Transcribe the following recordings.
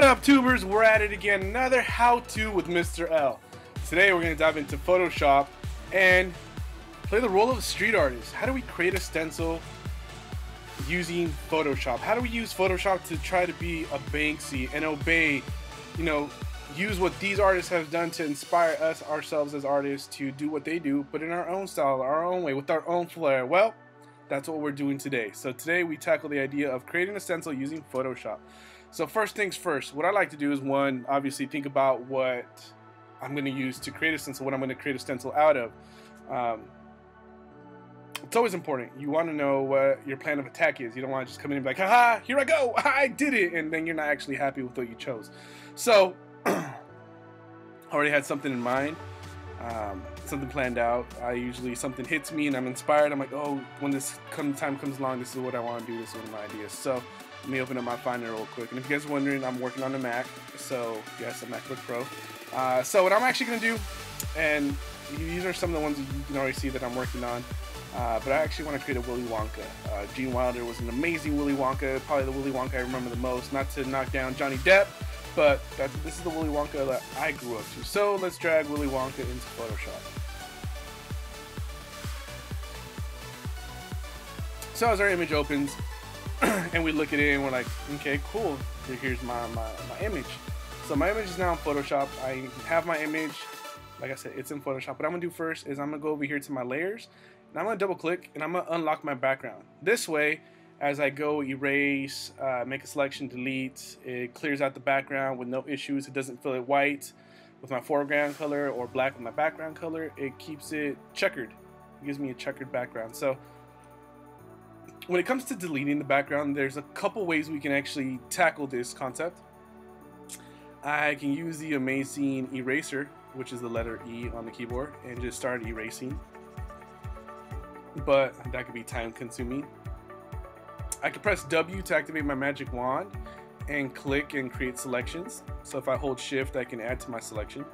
What up, tubers? We're at it again. Another how-to with Mr. L. Today we're going to dive into Photoshop and play the role of a street artist. How do we create a stencil using Photoshop? How do we use Photoshop to try to be a Banksy and obey, you know, use what these artists have done to inspire us ourselves as artists to do what they do, but in our own style, our own way, with our own flair? Well, that's what we're doing today. So today we tackle the idea of creating a stencil using Photoshop. So first things first, what I like to do is one, obviously think about what I'm going to use to create a stencil, what I'm going to create a stencil out of. Um, it's always important. You want to know what your plan of attack is. You don't want to just come in and be like, haha, here I go, I did it, and then you're not actually happy with what you chose. So, I already had something in mind, um, something planned out. I usually, something hits me and I'm inspired. I'm like, oh, when this come, time comes along, this is what I want to do, this is one of my ideas. So, let me open up my Finder real quick. And if you guys are wondering, I'm working on a Mac. So, yes, a MacBook Pro. Uh, so, what I'm actually going to do, and these are some of the ones that you can already see that I'm working on. Uh, but I actually want to create a Willy Wonka. Uh, Gene Wilder was an amazing Willy Wonka, probably the Willy Wonka I remember the most. Not to knock down Johnny Depp, but this is the Willy Wonka that I grew up to. So let's drag Willy Wonka into Photoshop. So as our image opens, and we look at it and we're like, okay, cool. Here's my, my, my image. So my image is now in Photoshop. I have my image. Like I said, it's in Photoshop. What I'm gonna do first is I'm gonna go over here to my layers and I'm gonna double click and I'm gonna unlock my background. This way, as I go erase, uh, make a selection, delete, it clears out the background with no issues. It doesn't fill it white with my foreground color or black with my background color. It keeps it checkered. It gives me a checkered background. So when it comes to deleting the background, there's a couple ways we can actually tackle this concept. I can use the amazing eraser, which is the letter E on the keyboard, and just start erasing. But that could be time consuming. I could press W to activate my magic wand and click and create selections. So if I hold shift, I can add to my selection.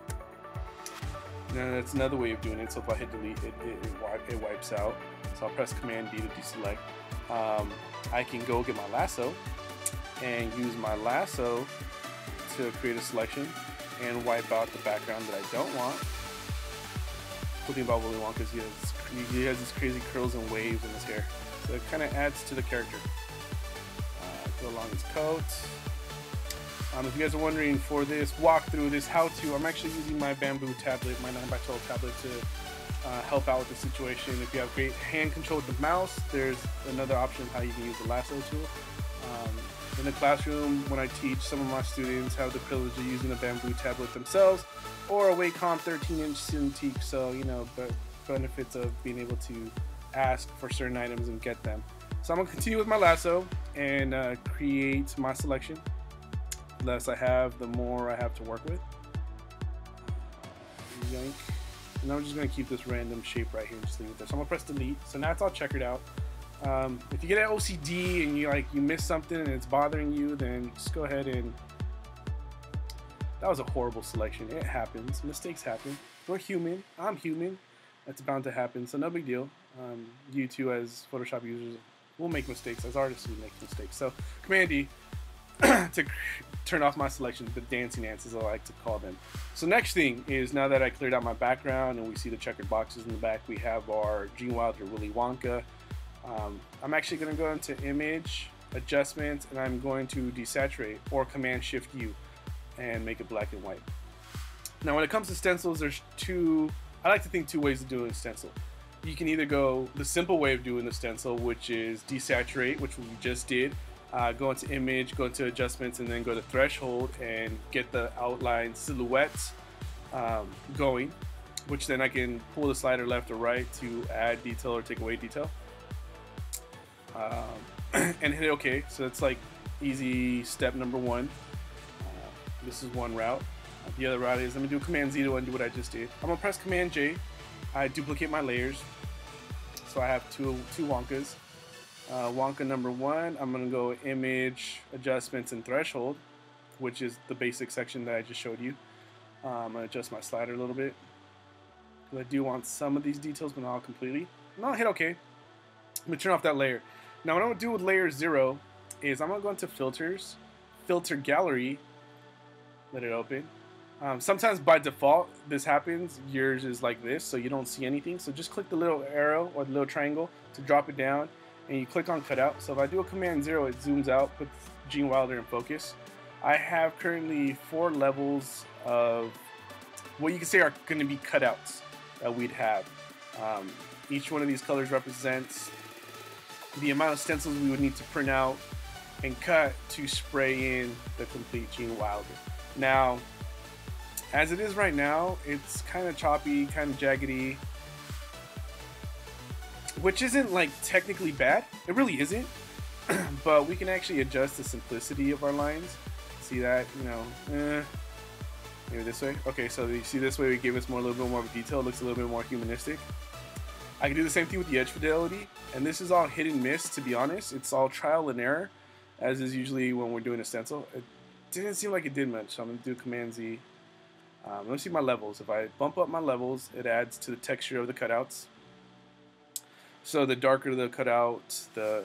Now that's another way of doing it. So if I hit delete, it, it, it, it wipes out. So I'll press Command D to deselect. Um, I can go get my lasso and use my lasso to create a selection and wipe out the background that I don't want. Cool about Willy Wonka is he has, he has these crazy curls and waves in his hair. So it kind of adds to the character. Uh, go along his coat. Um, if you guys are wondering for this walkthrough, this how-to, I'm actually using my bamboo tablet, my 9x12 tablet to uh, help out with the situation. If you have great hand control with the mouse, there's another option how you can use the lasso tool. Um, in the classroom, when I teach, some of my students have the privilege of using a bamboo tablet themselves or a Wacom 13-inch Cintiq, so, you know, the benefits of being able to ask for certain items and get them. So I'm to continue with my lasso and uh, create my selection. Less I have, the more I have to work with. Yank. And I'm just going to keep this random shape right here and just leave it there. So I'm going to press delete. So now it's all checkered out. Um, if you get an OCD and you like you miss something and it's bothering you, then just go ahead and that was a horrible selection. It happens. Mistakes happen. We're human. I'm human. That's bound to happen. So no big deal. Um, you too, as Photoshop users, will make mistakes. As artists, we make mistakes. So Command D to turn off my selections, the dancing ants as I like to call them. So next thing is now that I cleared out my background and we see the checkered boxes in the back, we have our Gene Wilder Willy Wonka. Um, I'm actually going to go into image, adjustments, and I'm going to desaturate or Command Shift U and make it black and white. Now when it comes to stencils, there's two, I like to think two ways to do a stencil. You can either go the simple way of doing the stencil, which is desaturate, which we just did, uh, go into image, go into adjustments, and then go to threshold and get the outline silhouette um, going, which then I can pull the slider left or right to add detail or take away detail. Um, and hit OK. So that's like easy step number one. Uh, this is one route. The other route is let me do Command Z to undo what I just did. I'm gonna press Command J. I duplicate my layers. So I have two two Wonkas. Uh, Wonka number one, I'm gonna go image, adjustments, and threshold, which is the basic section that I just showed you. Uh, I'm gonna adjust my slider a little bit. I do want some of these details, but not completely. And I'll hit OK. I'm gonna turn off that layer. Now what I'm gonna do with layer zero is I'm gonna go into filters, filter gallery, let it open. Um, sometimes by default this happens. Yours is like this, so you don't see anything. So just click the little arrow or the little triangle to drop it down, and you click on cutout. So if I do a command zero, it zooms out, puts Gene Wilder in focus. I have currently four levels of what you can say are going to be cutouts that we'd have. Um, each one of these colors represents the amount of stencils we would need to print out and cut to spray in the complete Gene Wilder. Now, as it is right now, it's kind of choppy, kind of jaggedy, which isn't like technically bad. It really isn't, but we can actually adjust the simplicity of our lines. See that, you know, eh, maybe this way. Okay, so you see this way we give us more, a little bit more detail. It looks a little bit more humanistic. I can do the same thing with the edge fidelity, and this is all hit and miss. To be honest, it's all trial and error, as is usually when we're doing a stencil. It didn't seem like it did much, so I'm gonna do Command Z. Um, let me see my levels. If I bump up my levels, it adds to the texture of the cutouts. So the darker the cutout, the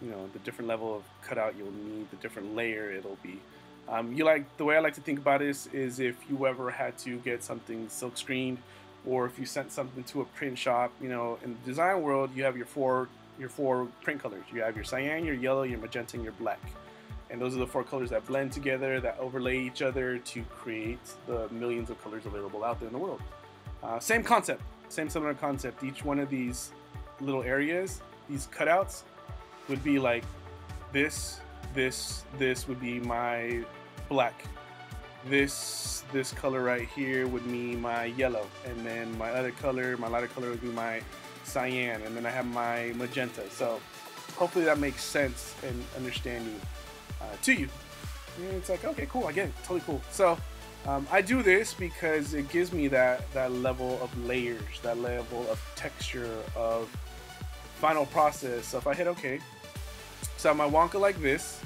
you know the different level of cutout you'll need, the different layer it'll be. Um, you like the way I like to think about this is if you ever had to get something silk screened, or if you sent something to a print shop. You know, in the design world, you have your four your four print colors. You have your cyan, your yellow, your magenta, and your black and those are the four colors that blend together, that overlay each other to create the millions of colors available out there in the world. Uh, same concept, same similar concept. Each one of these little areas, these cutouts, would be like this, this, this would be my black. This this color right here would be my yellow, and then my other color, my lighter color would be my cyan, and then I have my magenta. So hopefully that makes sense and understanding uh, to you. And it's like, okay, cool, I get it, totally cool. So um, I do this because it gives me that, that level of layers, that level of texture, of final process. So if I hit OK, so I have my Wonka like this,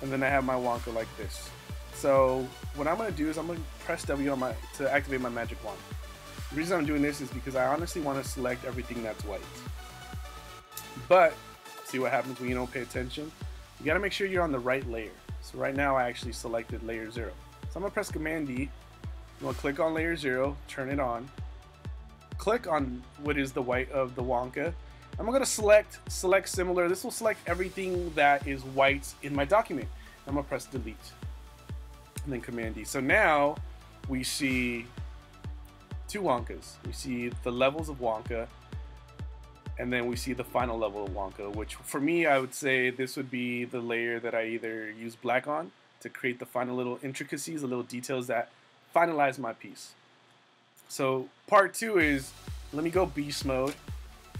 and then I have my Wonka like this. So what I'm gonna do is I'm gonna press W on my to activate my magic wand. The reason I'm doing this is because I honestly want to select everything that's white. But see what happens when you don't pay attention. You gotta make sure you're on the right layer. So right now I actually selected layer zero. So I'm gonna press Command D. I'm gonna click on layer zero, turn it on. Click on what is the white of the Wonka. I'm gonna select select similar. This will select everything that is white in my document. I'm gonna press delete and then Command D. So now we see two Wonkas. We see the levels of Wonka and then we see the final level of Wonka, which for me, I would say this would be the layer that I either use black on to create the final little intricacies, the little details that finalize my piece. So part two is, let me go beast mode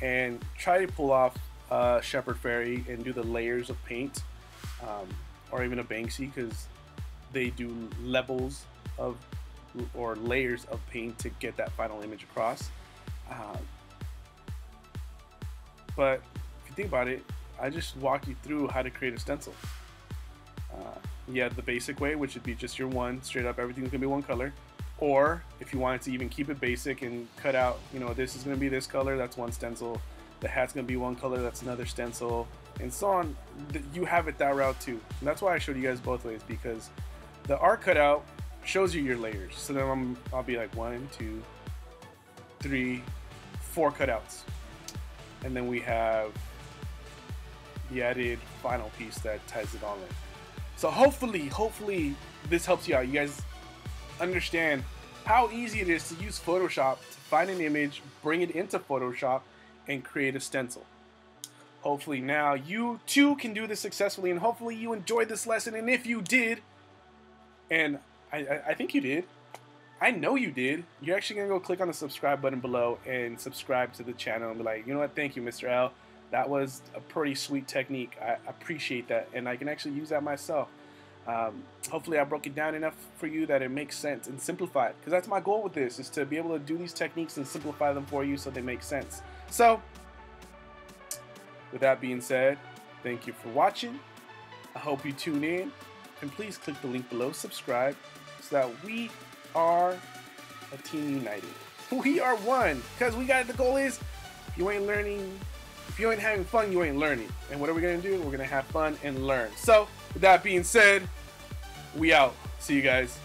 and try to pull off uh, Shepard Fairey and do the layers of paint, um, or even a Banksy, because they do levels of or layers of paint to get that final image across. Uh, but if you think about it, I just walk you through how to create a stencil. Uh, you have the basic way, which would be just your one, straight up, everything's gonna be one color. Or if you wanted to even keep it basic and cut out, you know, this is gonna be this color, that's one stencil. The hat's gonna be one color, that's another stencil, and so on. You have it that route too. And that's why I showed you guys both ways because the art cutout shows you your layers. So then I'm, I'll be like one, two, three, four cutouts and then we have the added final piece that ties it all in. So hopefully, hopefully this helps you out. You guys understand how easy it is to use Photoshop to find an image, bring it into Photoshop, and create a stencil. Hopefully now you too can do this successfully, and hopefully you enjoyed this lesson. And if you did, and I, I think you did, I know you did. You're actually going to go click on the subscribe button below and subscribe to the channel and be like, you know what, thank you, Mr. L. That was a pretty sweet technique. I appreciate that, and I can actually use that myself. Um, hopefully I broke it down enough for you that it makes sense and simplified because that's my goal with this is to be able to do these techniques and simplify them for you so they make sense. So with that being said, thank you for watching. I hope you tune in and please click the link below, subscribe so that we are a team united. We are one because we got the goal is you ain't learning, if you ain't having fun, you ain't learning. And what are we gonna do? We're gonna have fun and learn. So with that being said, we out. See you guys.